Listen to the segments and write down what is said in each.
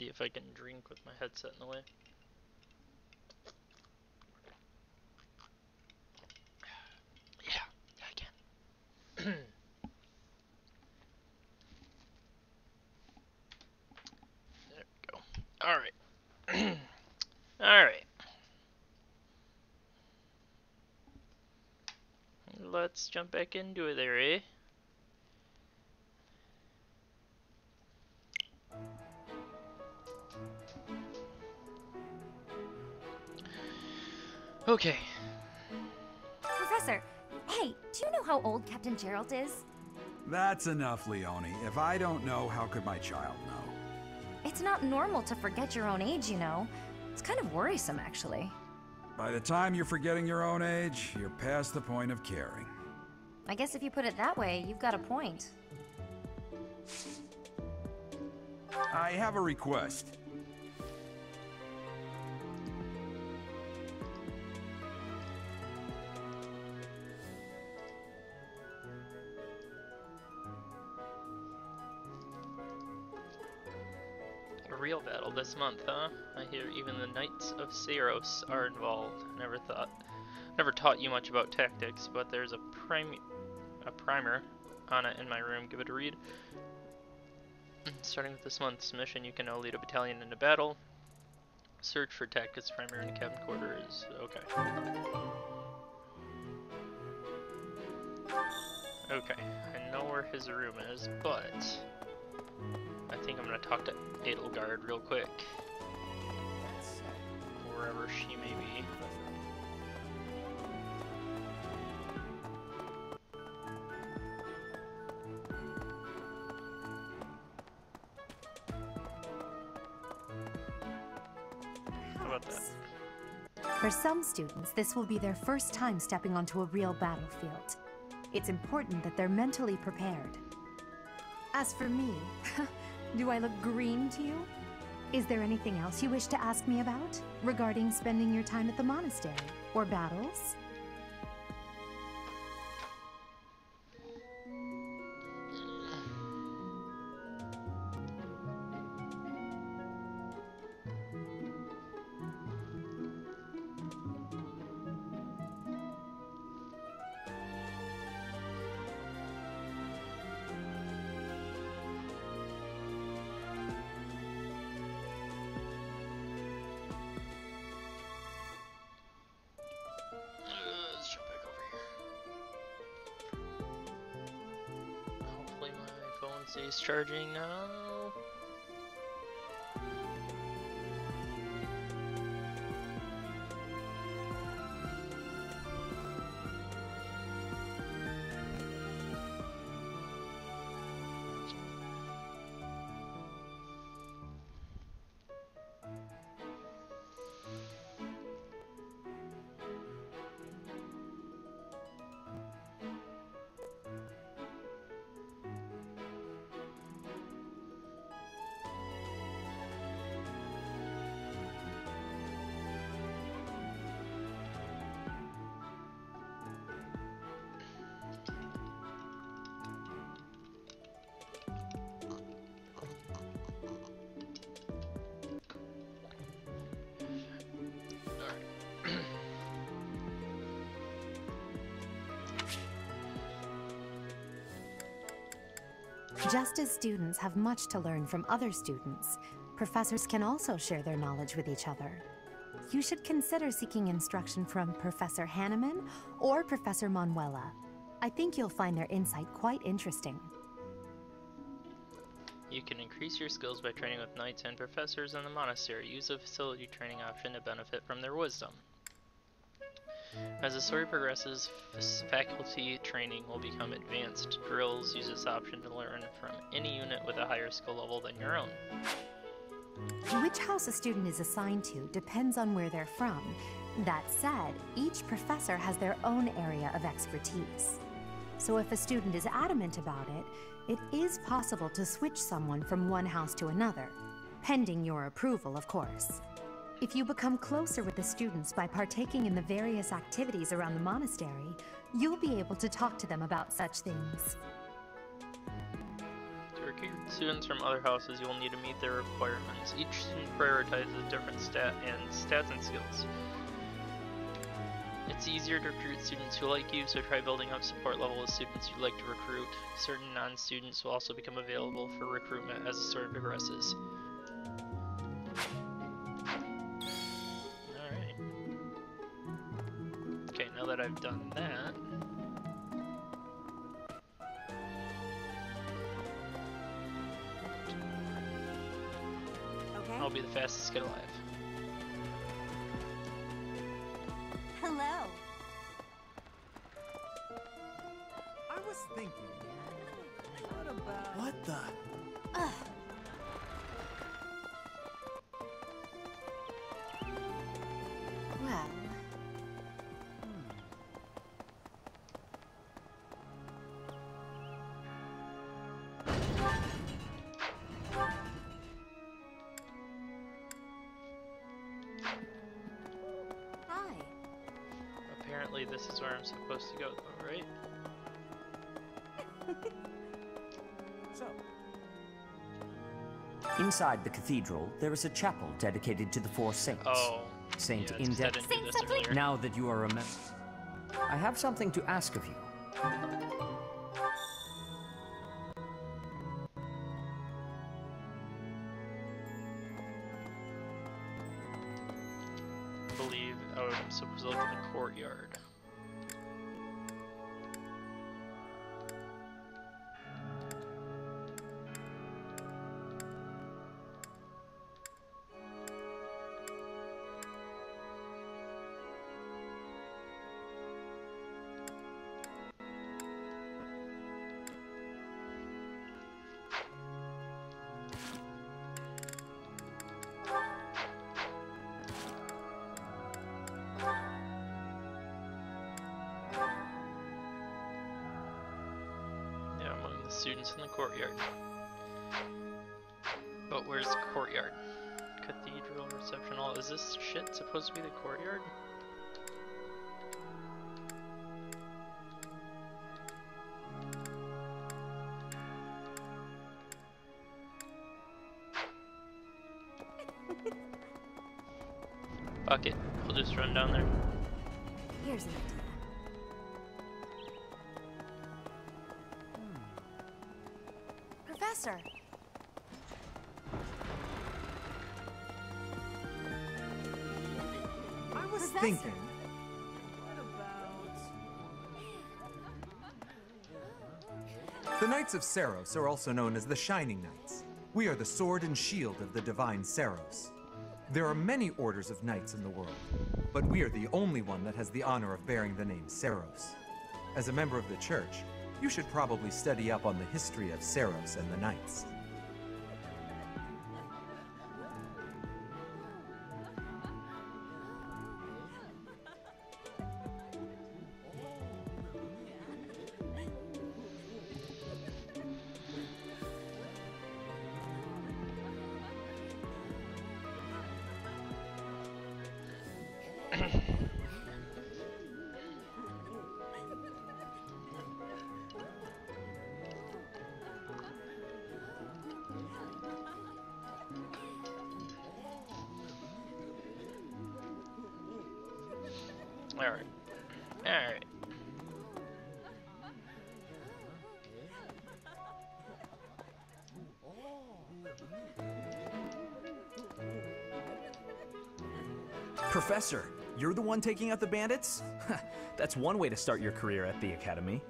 see if I can drink with my headset in the way. Yeah, I can. there we go. Alright. Alright. Let's jump back into it there, eh? Okay. Professor, hey, do you know how old Captain Jeralt is? That's enough, Leonie. If I don't know, how could my child know? It's not normal to forget your own age, you know. It's kind of worrisome, actually. By the time you're forgetting your own age, you're past the point of caring. I guess if you put it that way, you've got a point. I have a request. This month, huh? I hear even the Knights of Seiros are involved. Never thought, never taught you much about tactics, but there's a prim, a primer on it in my room. Give it a read. Starting with this month's mission, you can now lead a battalion into battle. Search for tactics primer in cabin quarters. Okay. Okay, I know where his room is, but I think I'm gonna talk to Edelgard real quick. Wherever she may be. For some students, this will be their first time stepping onto a real battlefield. It's important that they're mentally prepared. As for me, do I look green to you? Is there anything else you wish to ask me about regarding spending your time at the monastery or battles? Charging now. Just as students have much to learn from other students, professors can also share their knowledge with each other. You should consider seeking instruction from Professor Hanneman or Professor Manuela. I think you'll find their insight quite interesting. You can increase your skills by training with knights and professors in the monastery. Use the facility training option to benefit from their wisdom. As the story progresses, faculty training will become advanced. Drills use this option to learn from any unit with a higher skill level than your own. Which house a student is assigned to depends on where they're from. That said, each professor has their own area of expertise. So if a student is adamant about it, it is possible to switch someone from one house to another, pending your approval, of course. If you become closer with the students by partaking in the various activities around the monastery, you'll be able to talk to them about such things. To recruit students from other houses, you will need to meet their requirements. Each student prioritizes different stat and stats and skills. It's easier to recruit students who like you, so try building up support level with students you'd like to recruit. Certain non-students will also become available for recruitment as the story progresses. I've done that, Okay. I'll be the fastest kid alive. Apparently this is where I'm supposed to go though, right? So, Inside the cathedral, there is a chapel dedicated to the four saints. Oh. Saint yeah, it's 'cause I Index. didn't do Saint this. Now that you are a member, I have something to ask of you. Fuck it. We'll just run down there. Here's an idea. Professor. I was Professor. thinking. The Knights of Seiros are also known as the Shining Knights. We are the sword and shield of the divine Seiros. There are many orders of knights in the world, but we are the only one that has the honor of bearing the name Seiros. As a member of the church, you should probably study up on the history of Seiros and the knights. One taking out the bandits? That's one way to start your career at the Academy.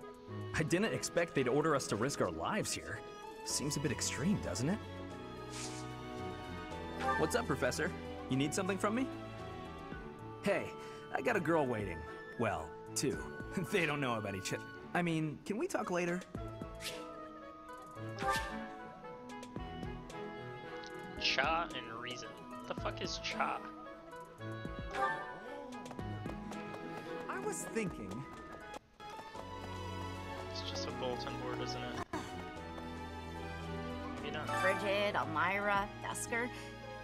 I didn't expect they'd order us to risk our lives here. Seems a bit extreme, doesn't it? What's up, Professor? You need something from me? Hey, I got a girl waiting. Well, two. they don't know about each other. I mean, can we talk later? Cha and reason. What the fuck is cha? Was thinking. It's just a bulletin board, isn't it? Maybe not. Brigid, Almyra, Duscur,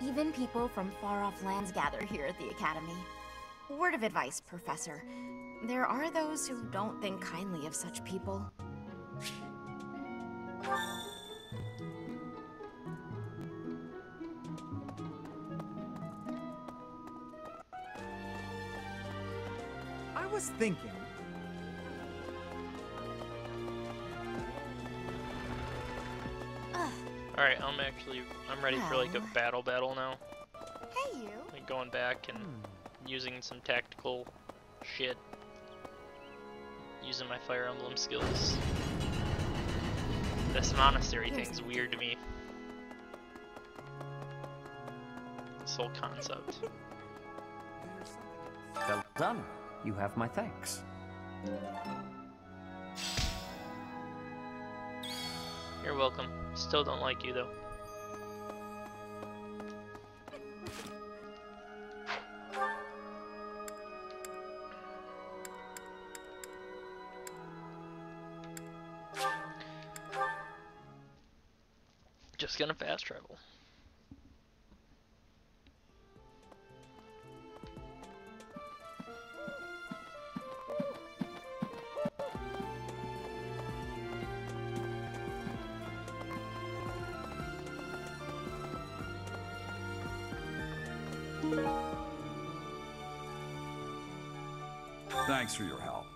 even people from far off lands gather here at the Academy. Word of advice, Professor. There are those who don't think kindly of such people. Was thinking. Alright, I'm actually I'm ready for like a oh. battle battle now. Hey, you. Like going back and hmm. using some tactical shit. Using my Fire Emblem skills. This monastery Here's thing's an weird to me. This whole concept. Well done. You have my thanks. You're welcome. Still don't like you though. Just gonna fast travel. Thanks for your help.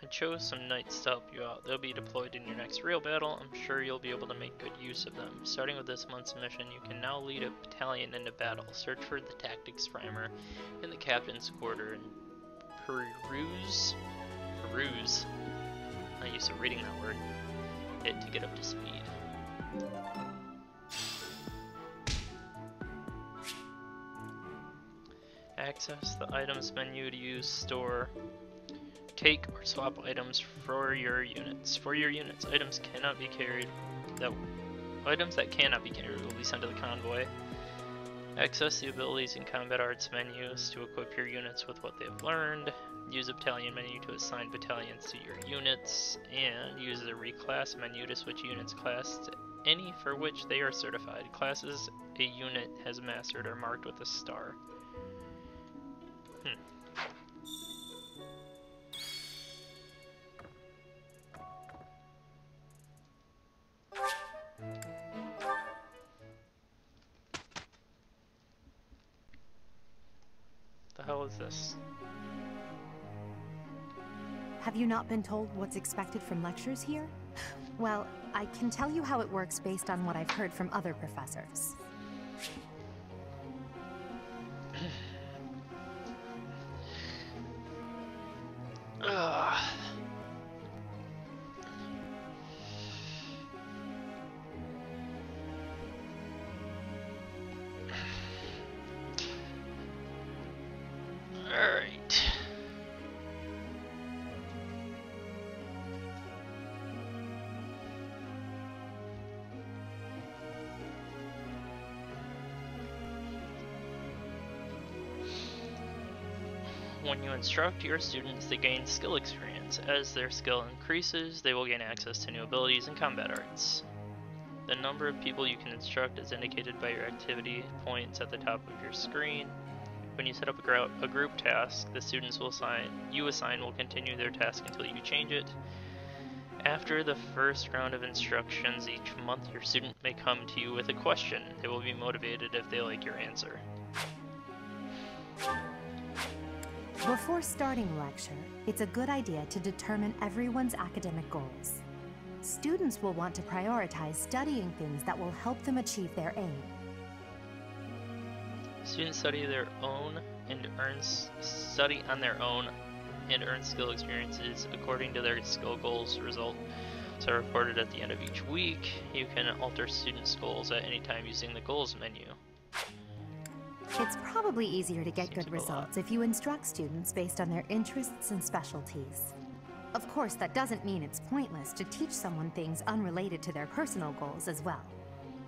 I chose some knights to help you out. They'll be deployed in your next real battle. I'm sure you'll be able to make good use of them. Starting with this month's mission, you can now lead a battalion into battle. Search for the tactics primer in the captain's quarter and peruse, peruse, not used to reading that word, it to get up to speed. Access the items menu to use store take or swap items for your units. For your units, items cannot be carried. That items that cannot be carried will be sent to the convoy. Access the abilities and combat arts menus to equip your units with what they've learned. Use the battalion menu to assign battalions to your units, and use the reclass menu to switch units class to any for which they are certified. Classes a unit has mastered are marked with a star. The hell is this? Have you not been told what's expected from lectures here? Well, I can tell you how it works based on what I've heard from other professors. Instruct your students, to gain skill experience. As their skill increases, they will gain access to new abilities and combat arts. The number of people you can instruct is indicated by your activity points at the top of your screen. When you set up a, grou- a group task, the students will assign you assign will continue their task until you change it. After the first round of instructions each month, your student may come to you with a question. They will be motivated if they like your answer. Before starting a lecture, it's a good idea to determine everyone's academic goals. Students will want to prioritize studying things that will help them achieve their aim. Students study their own and earn study on their own and earn skill experiences according to their skill goals. Results are reported at the end of each week. You can alter students' goals at any time using the goals menu. It's probably easier to get good results if you instruct students based on their interests and specialties. Of course, that doesn't mean it's pointless to teach someone things unrelated to their personal goals as well.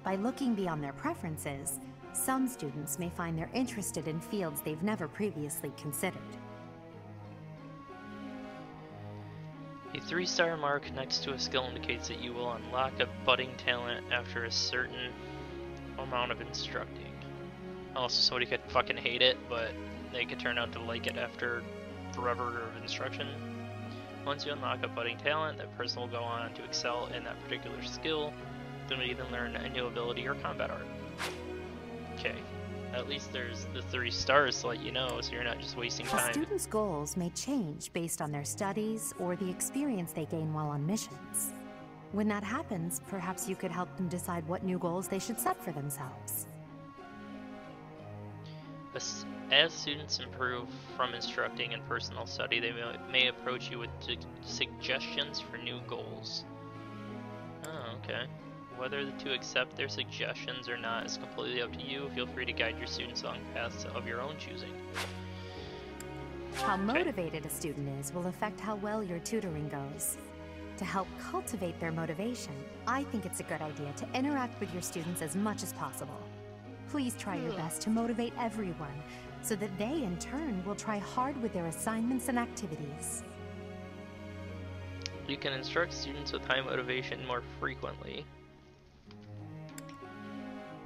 By looking beyond their preferences, some students may find they're interested in fields they've never previously considered. A three star mark next to a skill indicates that you will unlock a budding talent after a certain amount of instructing. Also, somebody could fucking hate it, but they could turn out to like it after forever of instruction. Once you unlock a budding talent, that person will go on to excel in that particular skill. They may even learn a new ability or combat art. Okay. at least there's the three stars to let you know, so you're not just wasting time. student's goals may change based on their studies or the experience they gain while on missions. When that happens, perhaps you could help them decide what new goals they should set for themselves. As, students improve from instructing and personal study, they may, may approach you with su- suggestions for new goals. Oh, okay. Whether to accept their suggestions or not is completely up to you. Feel free to guide your students along paths of your own choosing. How motivated a student is will affect how well your tutoring goes. To help cultivate their motivation, I think it's a good idea to interact with your students as much as possible. Please try your best to motivate everyone so that they, in turn, will try hard with their assignments and activities. You can instruct students with high motivation more frequently.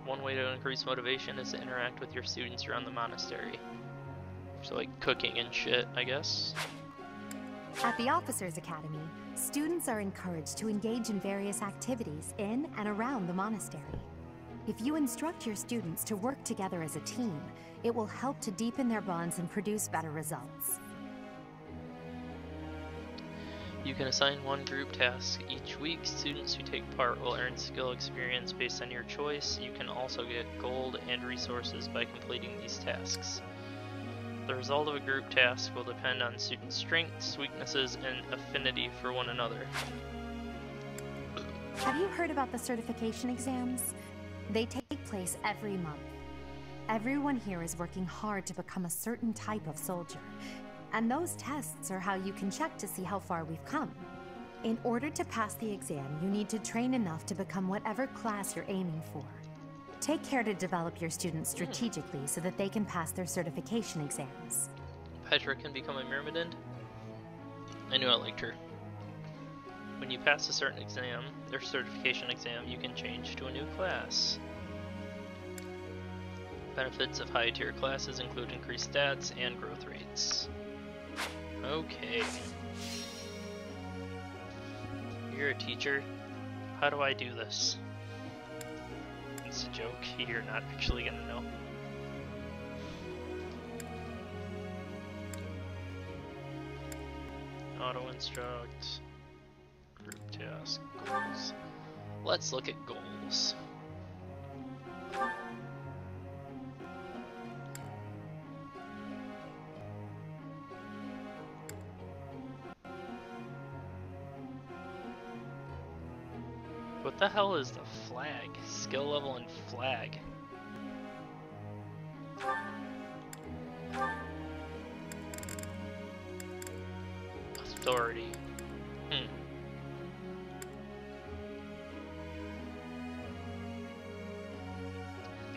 One way to increase motivation is to interact with your students around the monastery. So like cooking and shit, I guess. At the Officers Academy, students are encouraged to engage in various activities in and around the monastery. If you instruct your students to work together as a team, it will help to deepen their bonds and produce better results. You can assign one group task each week. Students who take part will earn skill experience based on your choice. You can also get gold and resources by completing these tasks. The result of a group task will depend on student strengths, weaknesses, and affinity for one another. Have you heard about the certification exams? They take place every month. Everyone here is working hard to become a certain type of soldier, and those tests are how you can check to see how far we've come. In order to pass the exam, you need to train enough to become whatever class you're aiming for. Take care to develop your students hmm. strategically so that they can pass their certification exams. Petra can become a Myrmidon. I knew I liked her. When you pass a certain exam, their certification exam, you can change to a new class. Benefits of high tier classes include increased stats and growth rates. Okay. You're a teacher. How do I do this? It's a joke. You're not actually gonna know. Auto instruct. Task. Goals. Let's look at goals. What the hell is the flag? Skill level and flag. Authority.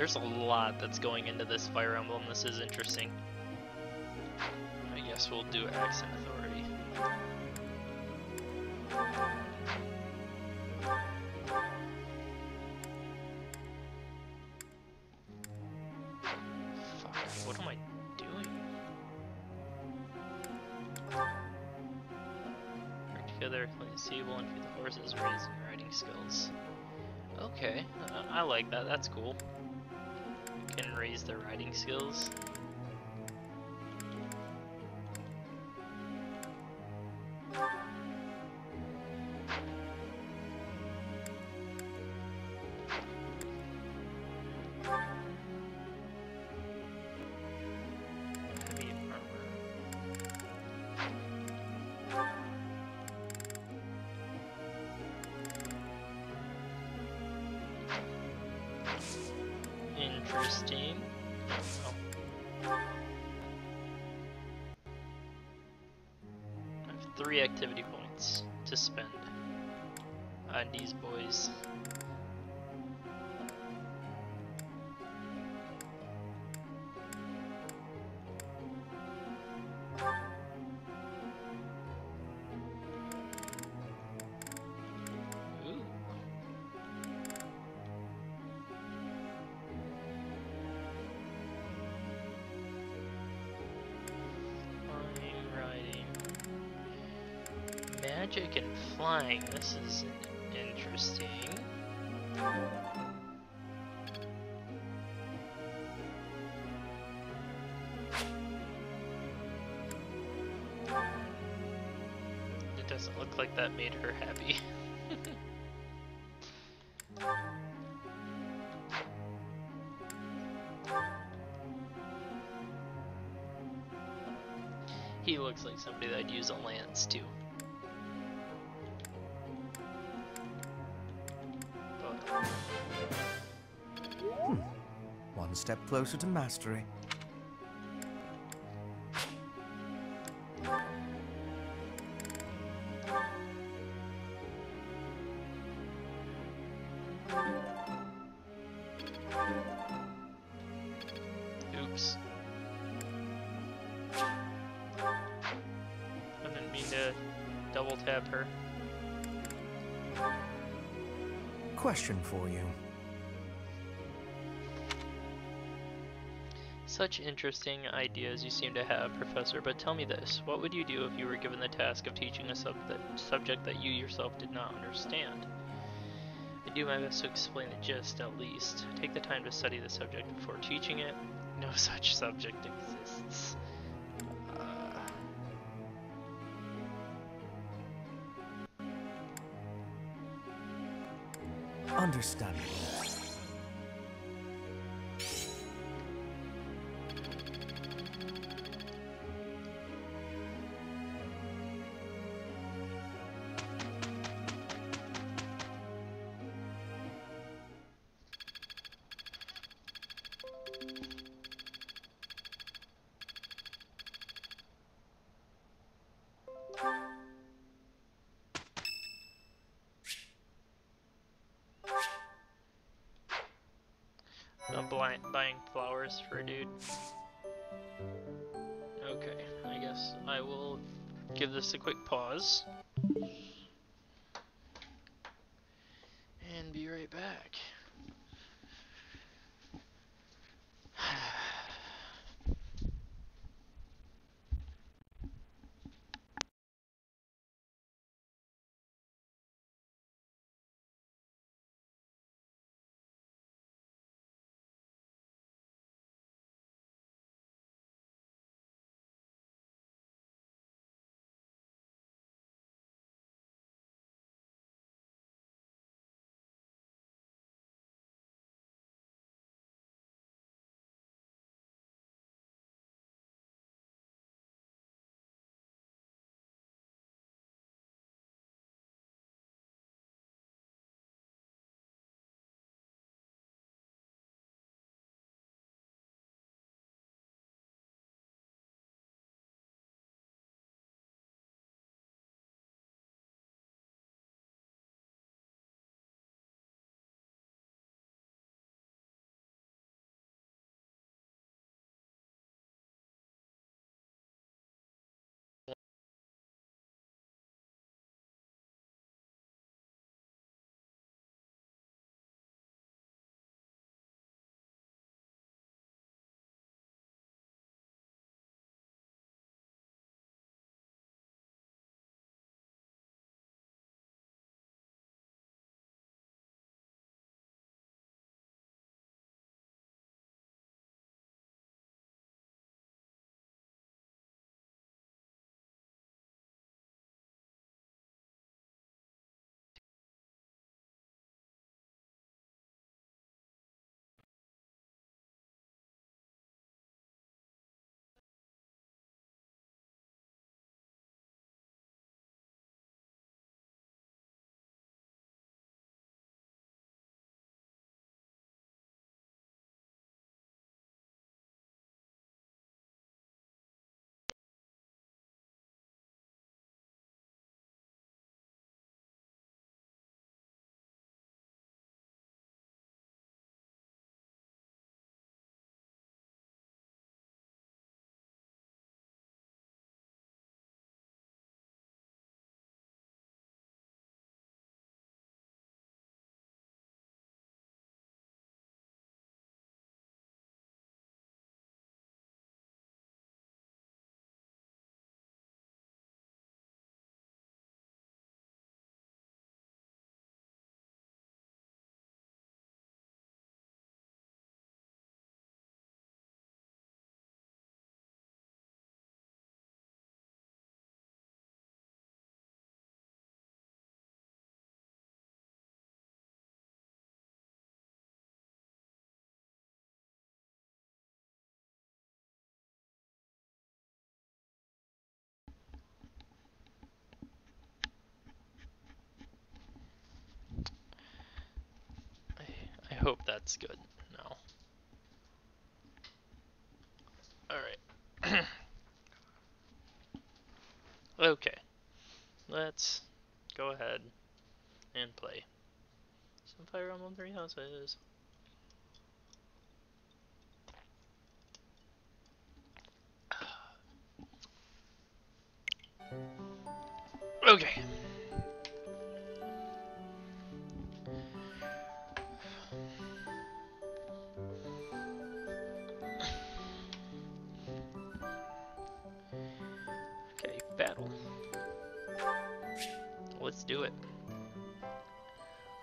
There's a lot that's going into this Fire Emblem. This is interesting. I guess we'll do Accent Authority. Fuck, what am I doing? Together, and feed the horses, your riding skills. Okay, uh, I like that, that's cool. Can raise their riding skills. Interesting. Oh. I have three activity points to spend on these boys. dang, this is interesting. It doesn't look like that made her happy. step closer to mastery. Oops. I didn't mean to double tap her. Question for you. Such interesting ideas you seem to have, Professor, but tell me this. What would you do if you were given the task of teaching a sub subject that you yourself did not understand? I do my best to explain the gist, at least. Take the time to study the subject before teaching it. No such subject exists. Understandable. Quick that's good. No. Alright. okay. Let's go ahead and play some Fire Emblem Three Houses. Do it.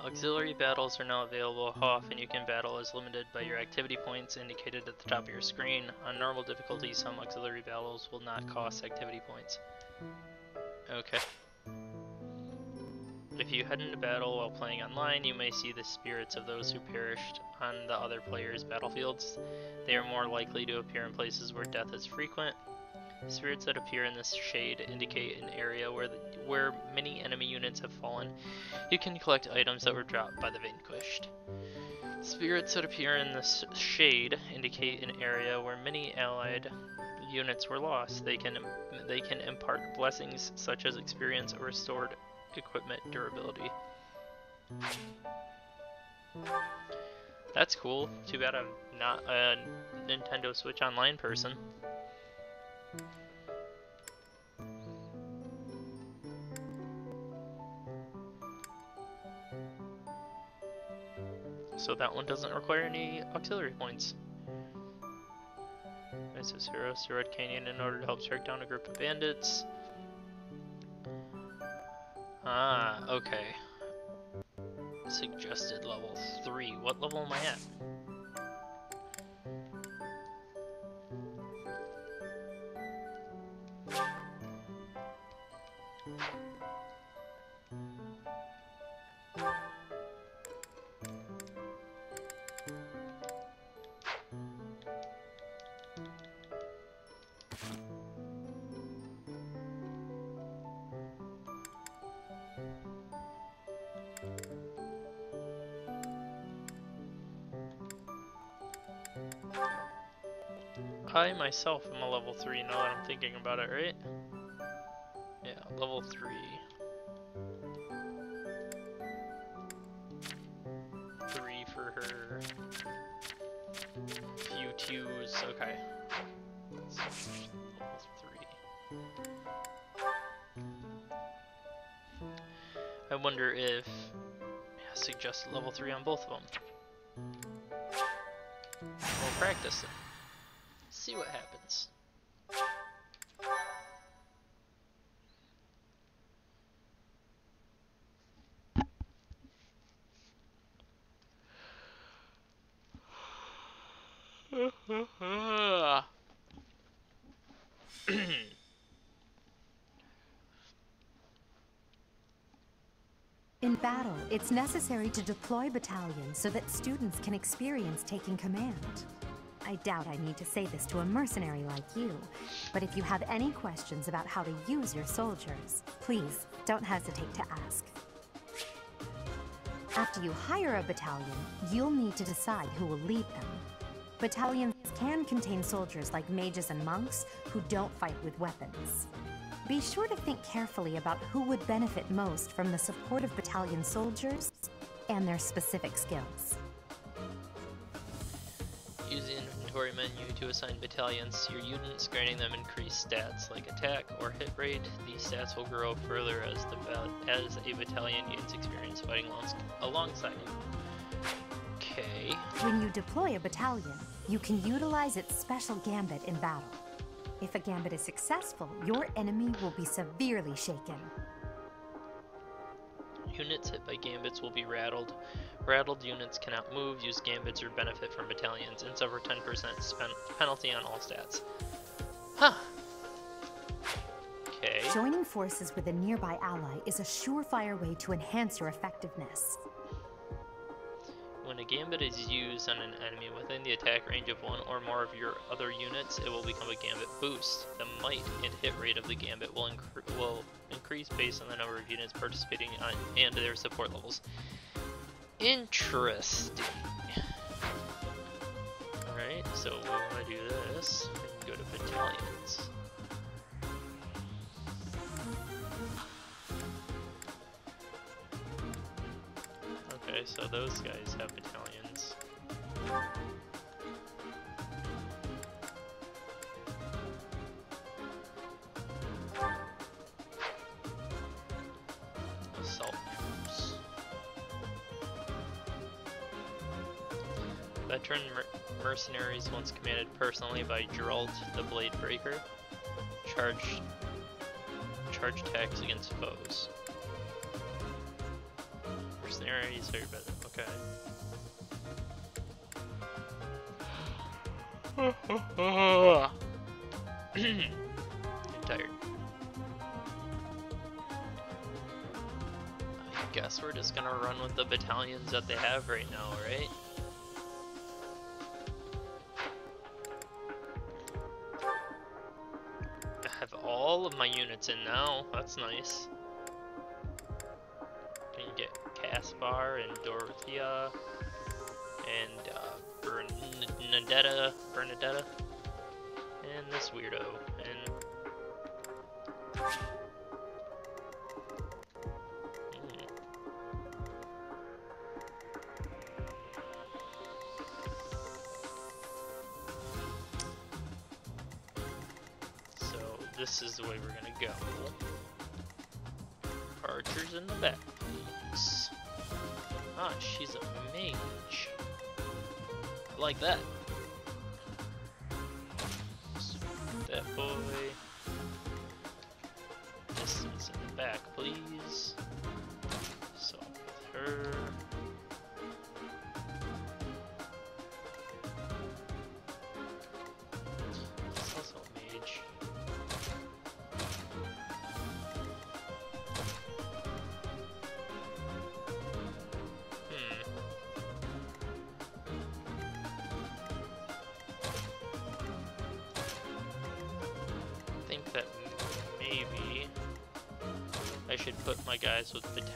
Auxiliary battles are now available. Often you can battle is limited by your activity points indicated at the top of your screen. On normal difficulty, some auxiliary battles will not cost activity points. Okay. If you head into battle while playing online, you may see the spirits of those who perished on the other players' battlefields. They are more likely to appear in places where death is frequent. Spirits that appear in this shade indicate an area where the, where many enemy units have fallen. You can collect items that were dropped by the vanquished. Spirits that appear in this shade indicate an area where many allied units were lost. They can they can impart blessings such as experience or restored equipment durability. That's cool. Too bad I'm not a Nintendo Switch Online person. So that one doesn't require any auxiliary points. This is Heroes to Red Canyon in order to help strike down a group of bandits. Ah, okay. Suggested level 3. What level am I at? I myself am a level 3 now that I'm thinking about it, right? Yeah, level 3. Three for her. Few twos, okay. Level 3. I wonder if yeah, suggest level 3 on both of them. We'll practice it it's necessary to deploy battalions so that students can experience taking command. I doubt I need to say this to a mercenary like you, but if you have any questions about how to use your soldiers, please don't hesitate to ask. After you hire a battalion, you'll need to decide who will lead them. Battalions can contain soldiers like mages and monks who don't fight with weapons. Be sure to think carefully about who would benefit most from the support of battalion soldiers and their specific skills. Use the inventory menu to assign battalions to your units, granting them increased stats like attack or hit rate. These stats will grow further as the as a battalion gains experience fighting alongside you. Okay. When you deploy a battalion, you can utilize its special gambit in battle. If a gambit is successful, your enemy will be severely shaken. Units hit by gambits will be rattled. Rattled units cannot move, use gambits, or benefit from battalions, and suffer 10% penalty on all stats. Huh. Okay. Joining forces with a nearby ally is a surefire way to enhance your effectiveness. When a gambit is used on an enemy within the attack range of one or more of your other units, it will become a gambit boost. The might and hit rate of the gambit will, incre will increase based on the number of units participating on, and their support levels. Interesting. Alright, so when I do this, can go to battalions. So those guys have battalions. Assault troops. Veteran mer mercenaries once commanded personally by Jeralt the Blade Breaker. Charge charge attacks against foes. Better. Okay. I'm tired. I guess we're just gonna run with the battalions that they have right now, right? I have all of my units in now. That's nice. Caspar and Dorothea and uh, Bernadetta, Bernadetta, and this weirdo, and Hmm. So this is the way we're gonna go. Archers in the back, please. Ah, she's a mage. I like that. That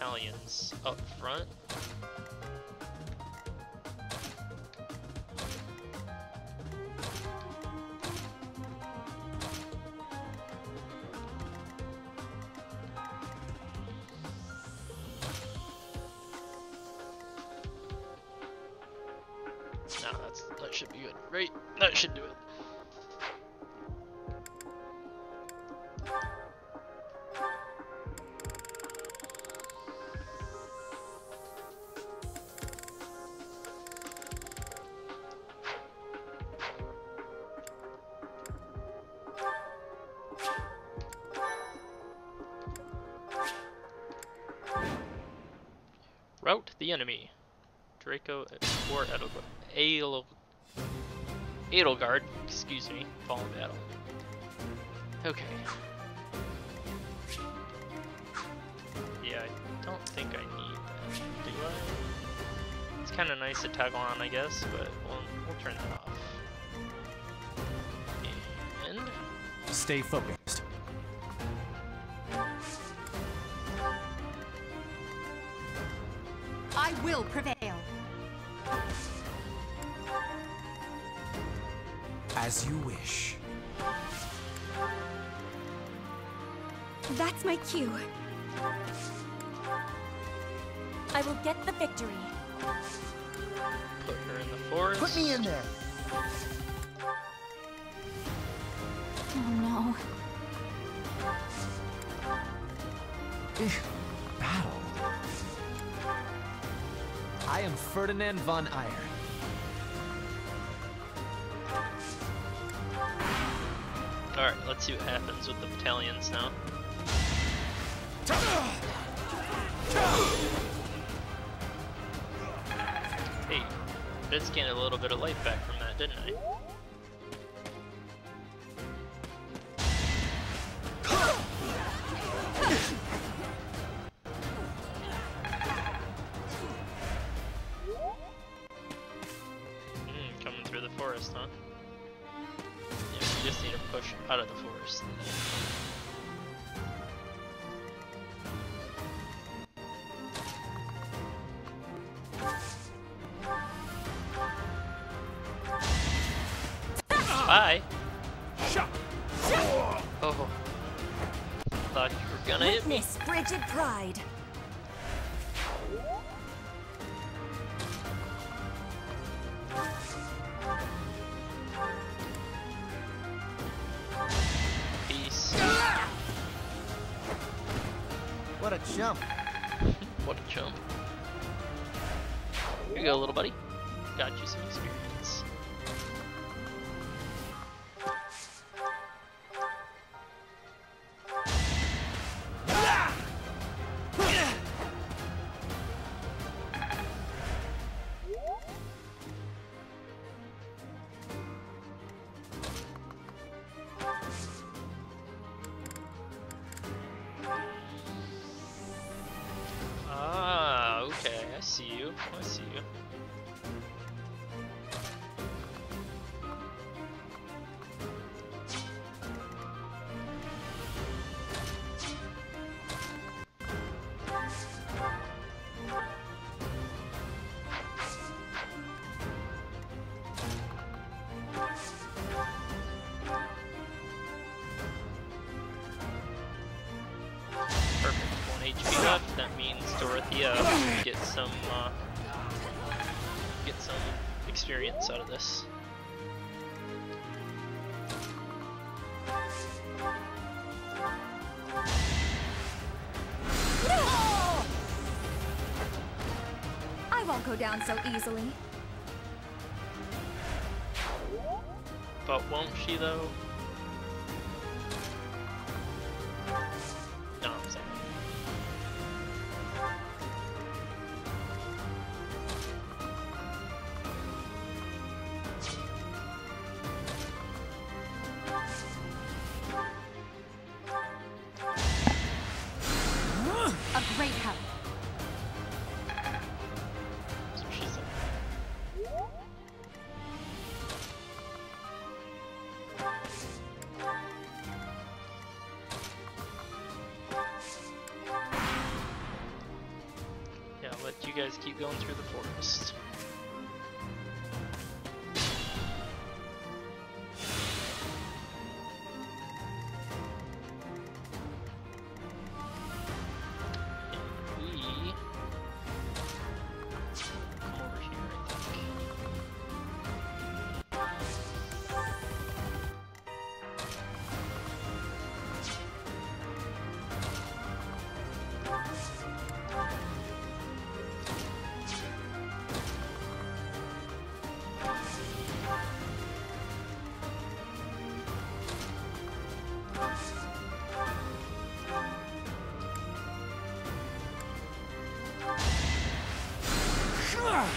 battalions up front. The enemy. Draco or Edelgard. Edelgard, excuse me, fall in battle. Okay. Yeah, I don't think I need that, do I? It's kind of nice to toggle on, I guess, but we'll, we'll turn that off. And Stay focused. Prevail. As you wish. That's my cue. I will get the victory. put her in the forest. Put me in there. Oh no. Am Ferdinand von Aegir. Alright, let's see what happens with the battalions now. Hey, I just gained a little bit of life back from that, didn't I? Jump. What a jump. Here you go, little buddy. Got you some experience. Get some uh, get some experience out of this. I won't go down so easily. But won't she though?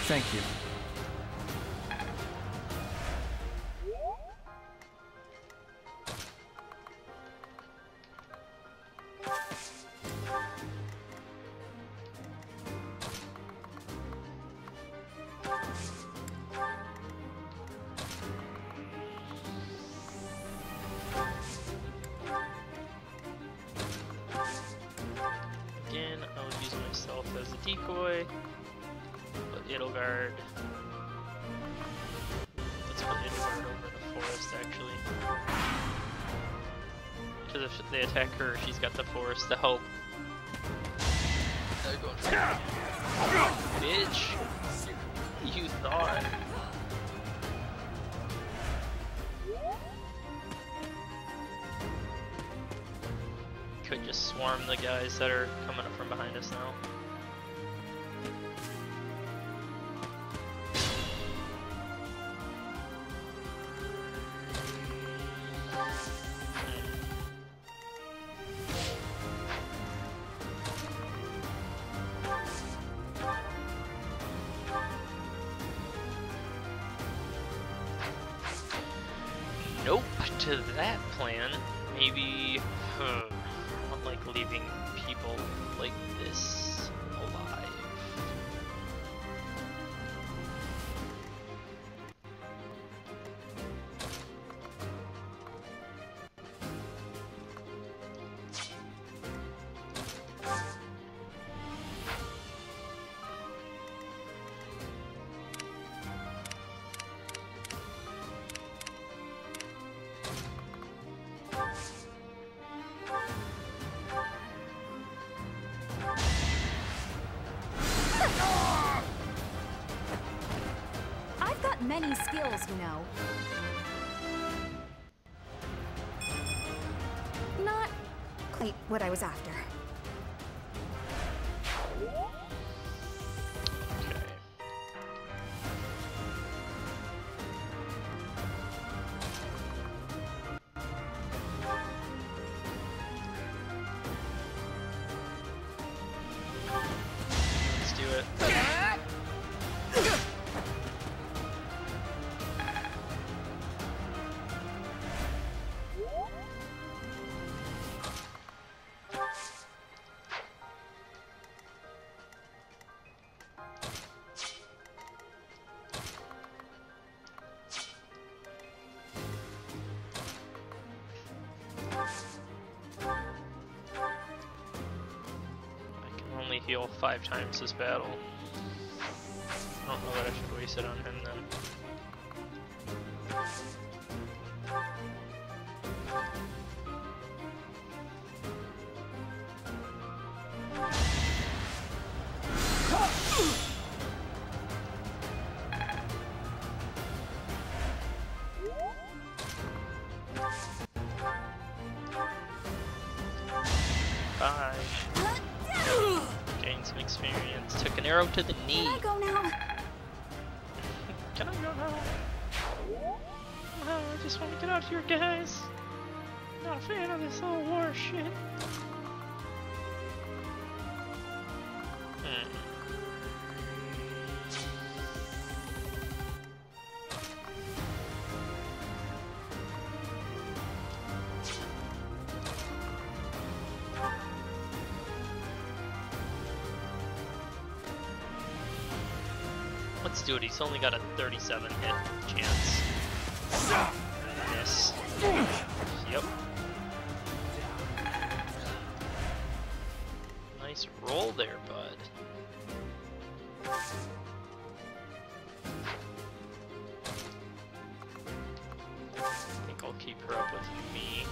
Thank you. The help. They're going for Bitch! You thought. Could just swarm the guys that are coming up from behind us now. To that plan. Maybe. I've got many skills, you know. Not quite what I was after. Five times this battle. I don't know that I should waste it on do it. He's only got a 37 hit chance. Miss. Yep. Nice roll there, bud. I think I'll keep her up with me.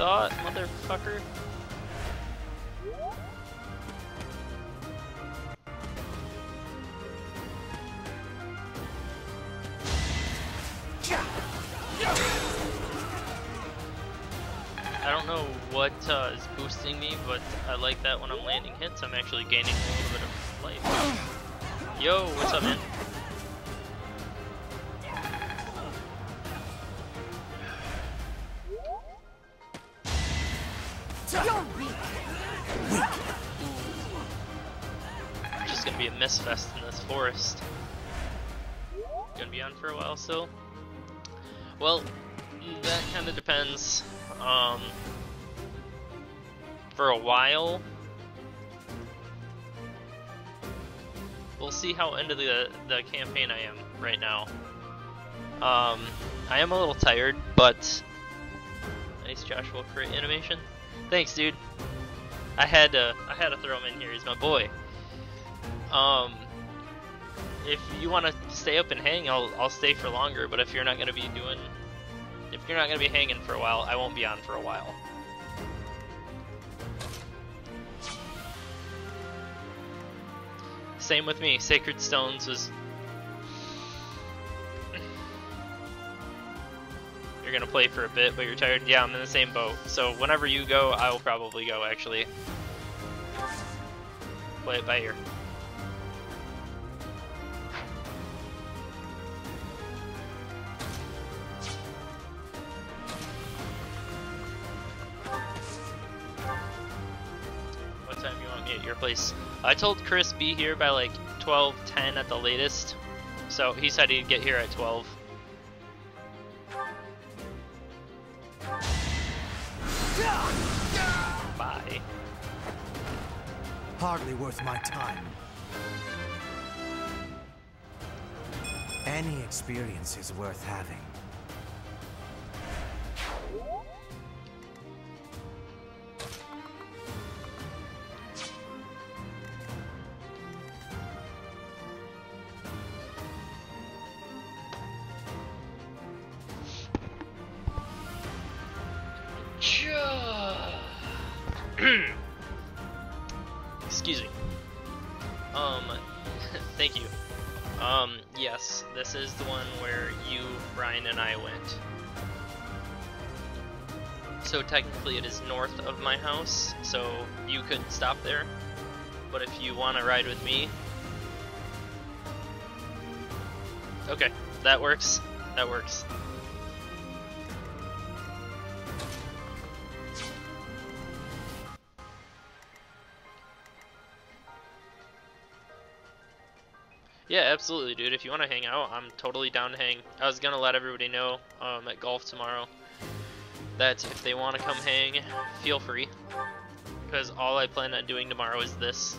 Thought, motherfucker. I don't know what uh, is boosting me, but I like that when I'm landing hits, I'm actually gaining a little bit of life. Yo, what's up, man? For a while, we'll see how into the the campaign I am right now. Um, I am a little tired, but nice Joshua crit animation. Thanks, dude. I had to I had to throw him in here. He's my boy. Um, if you want to stay up and hang, I'll I'll stay for longer. But if you're not gonna be doing, if you're not gonna be hanging for a while, I won't be on for a while. Same with me. Sacred Stones was. You're gonna play for a bit, but you're tired. Yeah, I'm in the same boat. So whenever you go, I will probably go. Actually, play it by ear. I told Chris be here by like 12, 10 at the latest. So he said he'd get here at 12. Bye. Hardly worth my time. Any experience is worth having. Stop there. But if you want to ride with me... Okay, that works. That works. Yeah, absolutely, dude. If you want to hang out, I'm totally down to hang. I was gonna let everybody know um, at golf tomorrow that if they want to come hang, feel free. Because all I plan on doing tomorrow is this.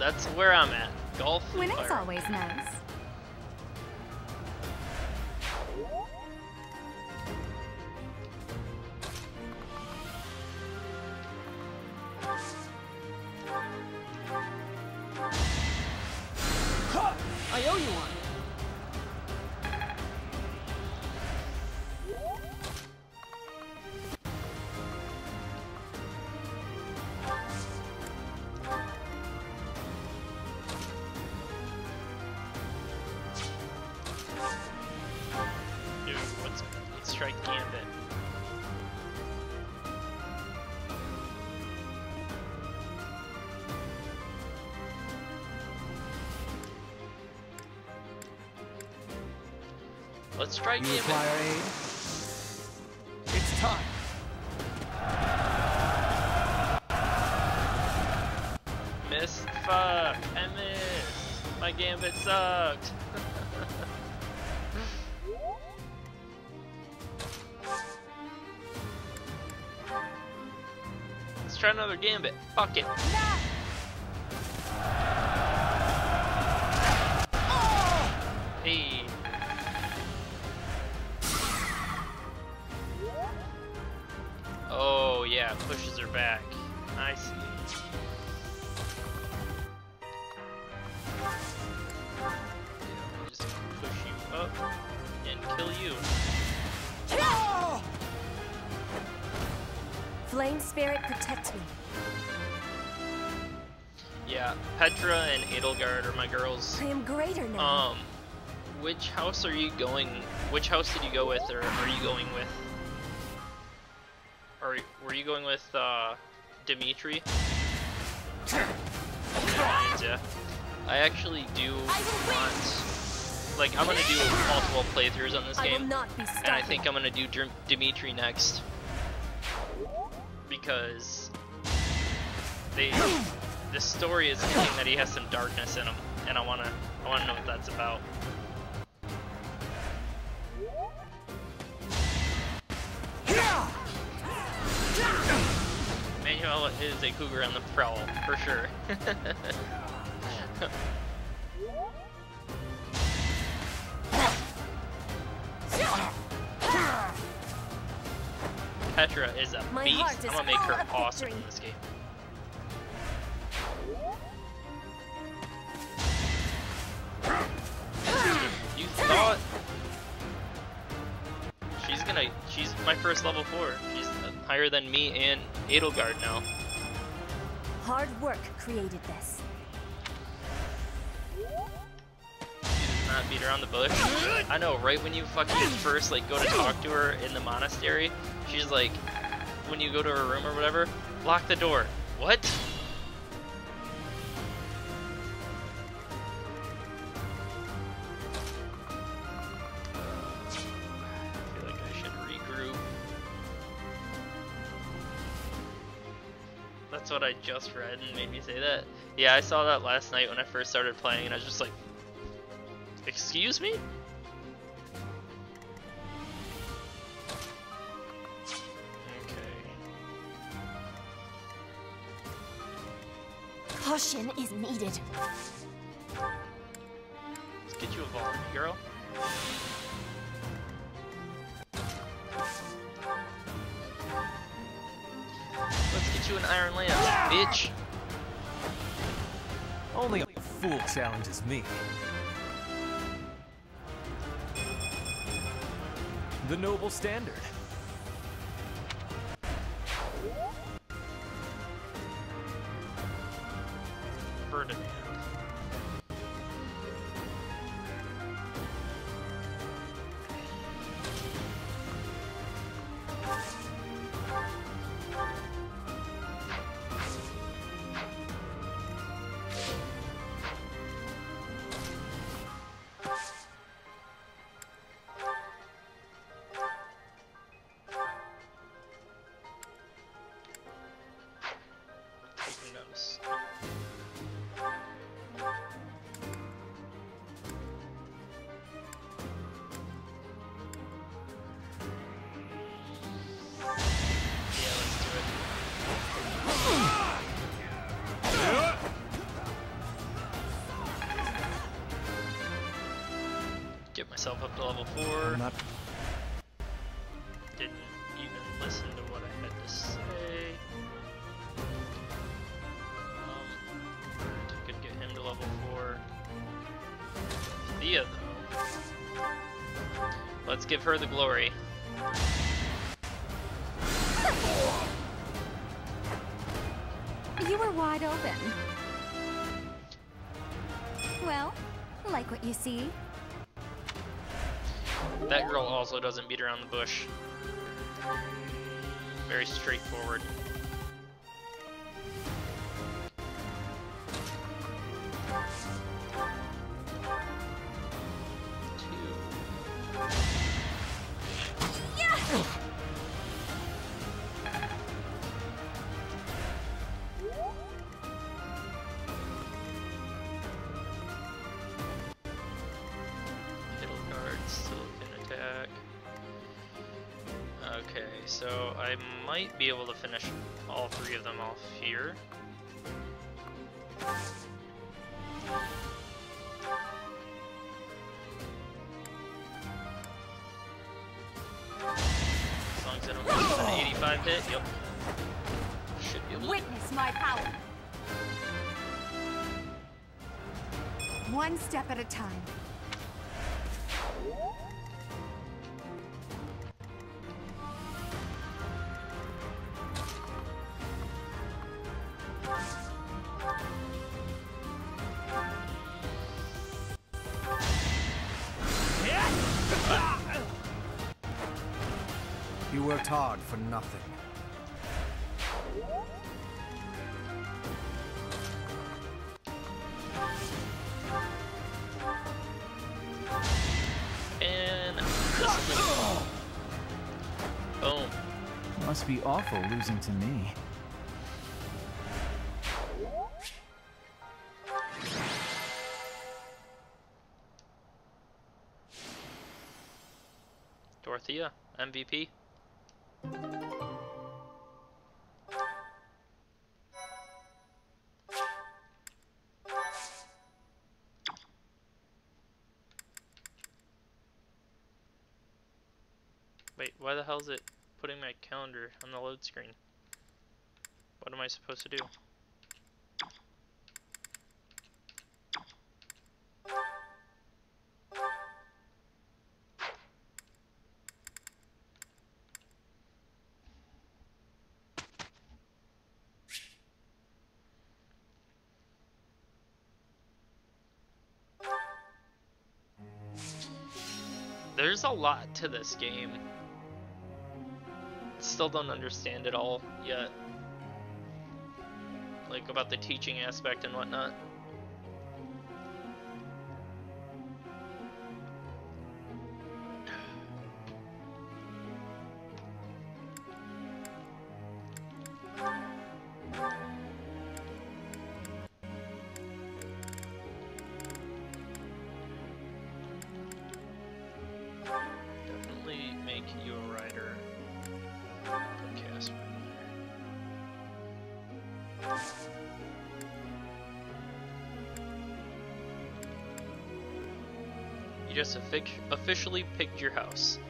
That's where I'm at. Golf. Winning's always nice. Let's You gambit. require aid? It's time. Missed. Fuck. I missed. My gambit sucked. Let's try another gambit. Fuck it. House are you going? Which house did you go with, or are you going with? Or were you going with uh, Dimitri? Yeah. I actually do want. Like, I'm gonna do multiple playthroughs on this game, and I think I'm gonna do Dimitri next because they the story is hinting that he has some darkness in him, and I wanna I wanna know what that's about. Manuela is a cougar on the prowl for sure. Petra is a My beast. heart I'm gonna make her awesome victory. in this game. You thought she's? She's my first level four. She's higher than me and Edelgard now. Hard work created this. Not beat around the bush. I know, right when you fucking first like go to talk to her in the monastery, she's like, when you go to her room or whatever, lock the door. What? That's what I just read and made me say that. Yeah, I saw that last night when I first started playing, and I was just like, "Excuse me." Okay. Caution is needed. Let's get you a ball, hero. Let's get you an iron lance, bitch. Only a fool challenges me. The noble standard. Her the glory. You were wide open. Well, like what you see. That girl also doesn't beat around the bush. Very straightforward. An 85 yep. Should be able to. Witness my power. One step at a time. Must losing to me. Dorothea, MVP. Load screen? What am I supposed to do? There's a lot to this game. Still don't understand it all yet. Like about the teaching aspect and whatnot. You just officially picked your house.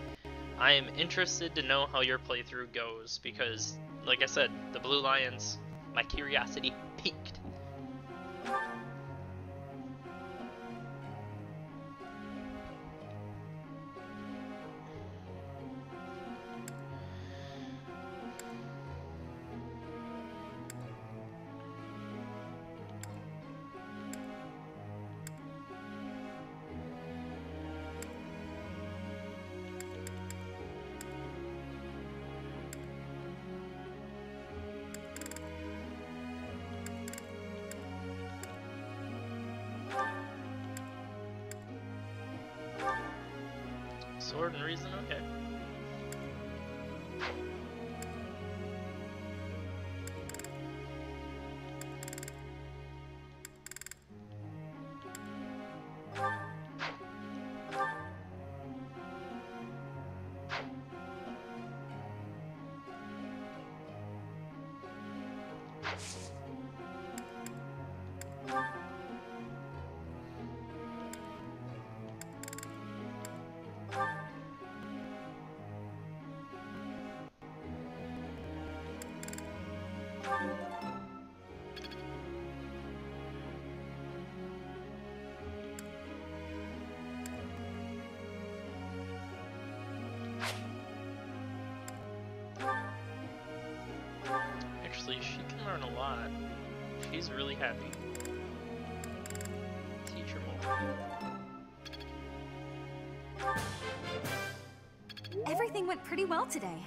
I am interested to know how your playthrough goes because, like I said, the Blue Lions, my curiosity peaked. She's really happy. Teach her more. Everything went pretty well today.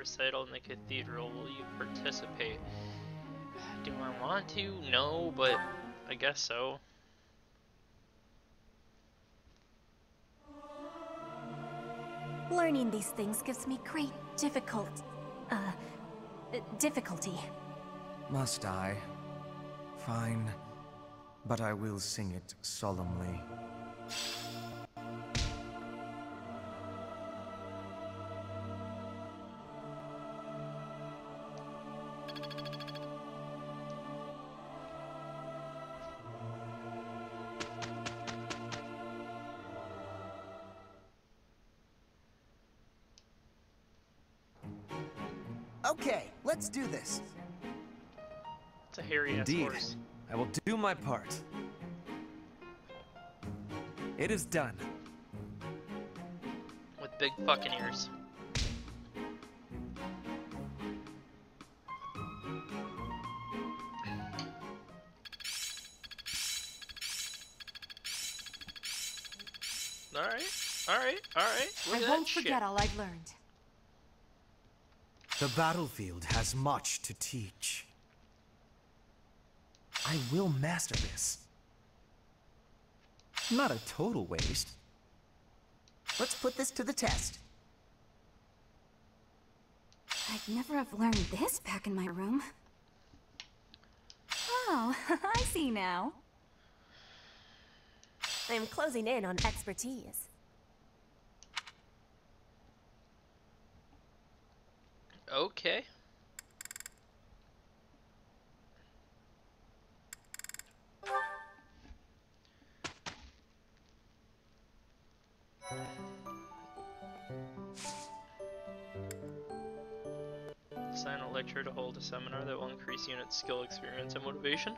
Recital in the cathedral. Will you participate? No, but I guess so. Learning these things gives me great difficult... uh... difficulty. Must I? Fine. But I will sing it solemnly. My part. It is done. With big fucking ears. Alright, alright, alright. I won't that shit. forget all I've learned. The battlefield has much to teach. I will master this. Not a total waste. Let's put this to the test. I'd never have learned this back in my room. Oh, I see now. I'm closing in on expertise. Okay. Assign a lecturer to hold a seminar that will increase unit skill, experience, and motivation.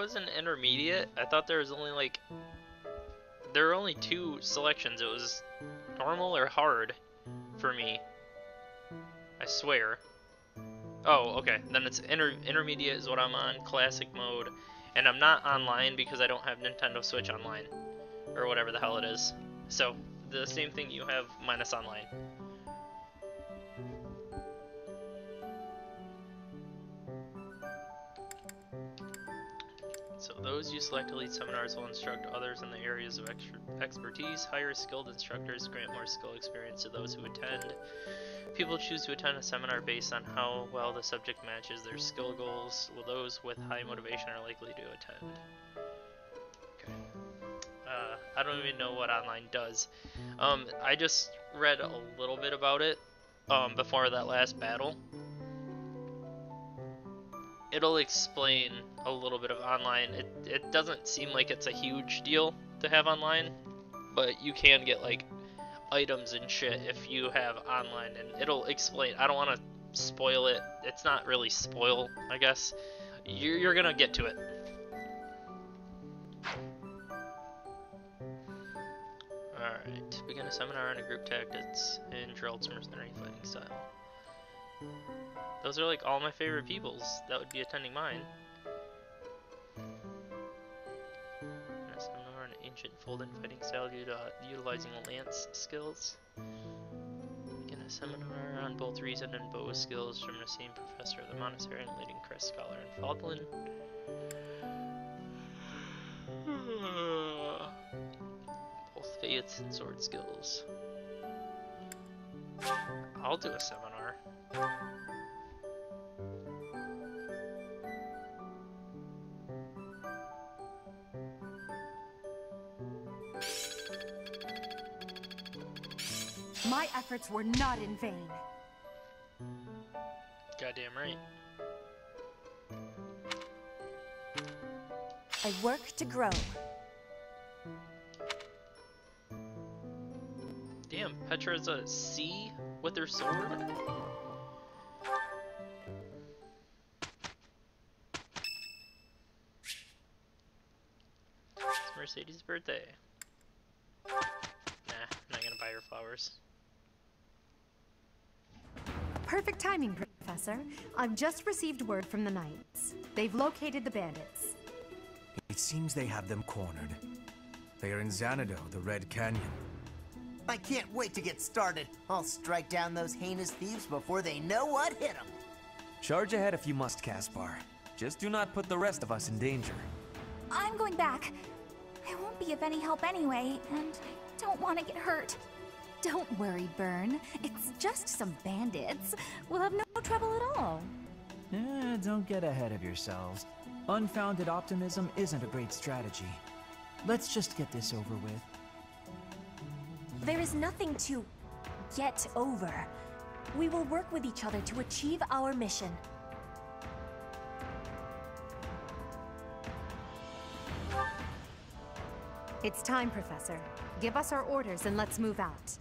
Was an intermediate. I thought there was only like there were only two selections. It was normal or hard for me. I swear. Oh, okay. Then it's inter intermediate is what I'm on, classic mode, and I'm not online because I don't have Nintendo Switch online, or whatever the hell it is. So the same thing you have minus online. So those you select to lead seminars will instruct others in the areas of expertise. Higher skilled instructors grant more skill experience to those who attend. People choose to attend a seminar based on how well the subject matches their skill goals, those with high motivation are likely to attend. Okay. Uh, I don't even know what online does. Um, I just read a little bit about it um, before that last battle it'll explain a little bit of online. It, it doesn't seem like it's a huge deal to have online, but you can get like items and shit if you have online, and it'll explain. I don't want to spoil it. It's not really spoil, I guess. You're, you're gonna get to it. Alright, begin a seminar on a group tactics in Jeralt's mercenary fighting style. Those are like all my favorite peoples that would be attending mine. A seminar on ancient fold fighting style uh, utilizing lance skills. A seminar on both reason and bow skills from the same professor of the monastery and leading crest scholar in Fodlan. both faiths and sword skills. I'll do a seminar. My efforts were not in vain. Goddamn right. I work to grow. Damn, Petra's a C with her sword? Mercedes' birthday. Nah, I'm not gonna buy her flowers. Perfect timing, Professor. I've just received word from the Knights. They've located the bandits. It seems they have them cornered. They are in Zanado, the Red Canyon. I can't wait to get started. I'll strike down those heinous thieves before they know what hit them. Charge ahead if you must, Caspar. Just do not put the rest of us in danger. I'm going back. Be of any help anyway, and I don't want to get hurt. Don't worry, Bernie. It's just some bandits. We'll have no trouble at all. Eh, don't get ahead of yourselves. Unfounded optimism isn't a great strategy. Let's just get this over with. There is nothing to get over. We will work with each other to achieve our mission. It's time, Professor. Give us our orders and let's move out.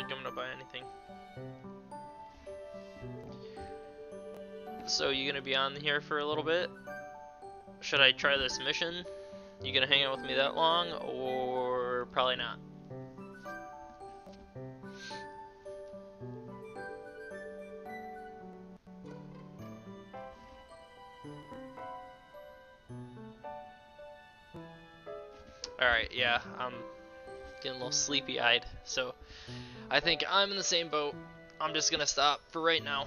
Think I'm gonna buy anything. So you gonna be on here for a little bit? Should I try this mission? You gonna hang out with me that long, or probably not? Alright, yeah, I'm getting a little sleepy-eyed, so I think I'm in the same boat. I'm just gonna stop for right now.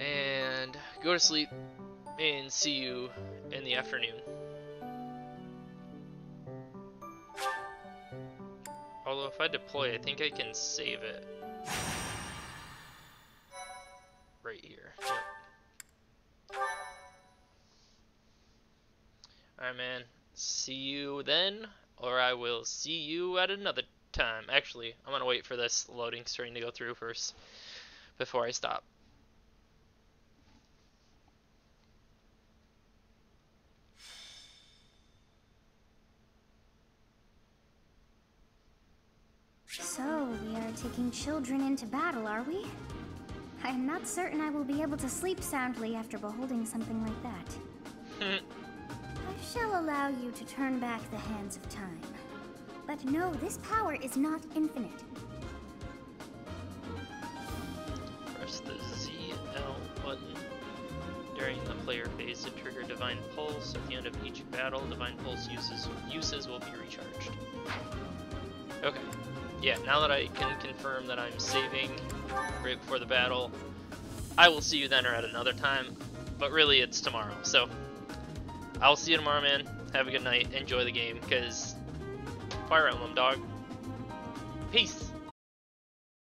And go to sleep and see you in the afternoon. Although if I deploy, I think I can save it. Right here. Yep. Alright man, see you then, or I will see you at another time. Actually, I'm gonna wait for this loading screen to go through first, before I stop. So, we are taking children into battle, are we? I am not certain I will be able to sleep soundly after beholding something like that. Shall allow you to turn back the hands of time. But no, this power is not infinite. Press the ZL button during the player phase to trigger Divine Pulse. At the end of each battle, Divine Pulse uses uses will be recharged. Okay. Yeah, now that I can confirm that I'm saving right before the battle, I will see you then or at another time. But really, it's tomorrow. So, I'll see you tomorrow, man. Have a good night. Enjoy the game, because Fire Emblem, dog. Peace.